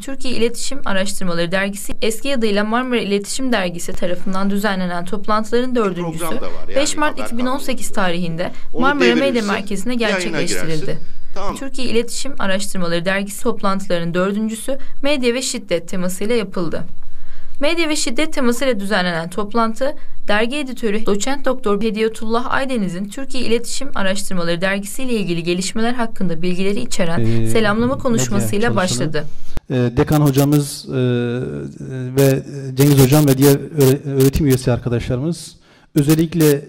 Türkiye İletişim Araştırmaları Dergisi eski adıyla Marmara İletişim Dergisi tarafından düzenlenen toplantıların dördüncüsü. Yani 5 Mart haber 2018 kanalında. tarihinde Onu Marmara Medya yayına gerçekleştirildi. Tamam. Türkiye İletişim Araştırmaları Dergisi toplantılarının dördüncüsü medya ve şiddet temasıyla yapıldı. Medya ve şiddet temasıyla düzenlenen toplantı, dergi editörü doçent doktor Hediyetullah Aydeniz'in Türkiye İletişim Araştırmaları Dergisi ile ilgili gelişmeler hakkında bilgileri içeren Ee, selamlama konuşmasıyla başladı. Ee, Dekan hocamız e, ve Cengiz hocam ve diğer öğre- öğretim üyesi arkadaşlarımız özellikle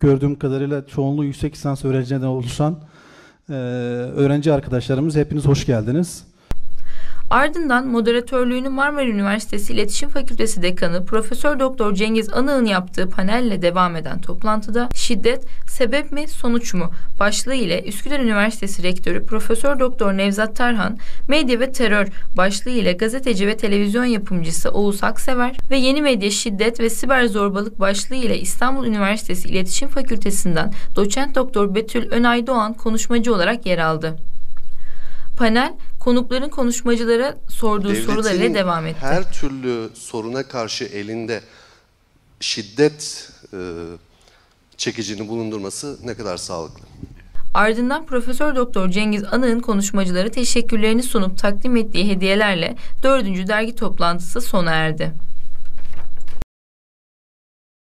gördüğüm kadarıyla çoğunluğu yüksek lisans öğrencilerinden oluşan e, öğrenci arkadaşlarımız hepiniz hoş geldiniz. Ardından moderatörlüğünü Marmara Üniversitesi İletişim Fakültesi Dekanı Profesör Doktor Cengiz Anık'ın yaptığı panelle devam eden toplantıda şiddet sebep mi sonuç mu başlığı ile Üsküdar Üniversitesi Rektörü Profesör Doktor Nevzat Tarhan, medya ve terör başlığı ile gazeteci ve televizyon yapımcısı Oğuz Aksever ve yeni medya şiddet ve siber zorbalık başlığı ile İstanbul Üniversitesi İletişim Fakültesinden doçent doktor Betül Önay Doğan konuşmacı olarak yer aldı. Panel konukların konuşmacılara sorduğu Devletin sorularıyla devam etti. her türlü soruna karşı elinde şiddet e, çekicini bulundurması ne kadar sağlıklı? Ardından Profesör Doktor Cengiz Anık'ın konuşmacılara teşekkürlerini sunup takdim ettiği hediyelerle dördüncü dergi toplantısı sona erdi.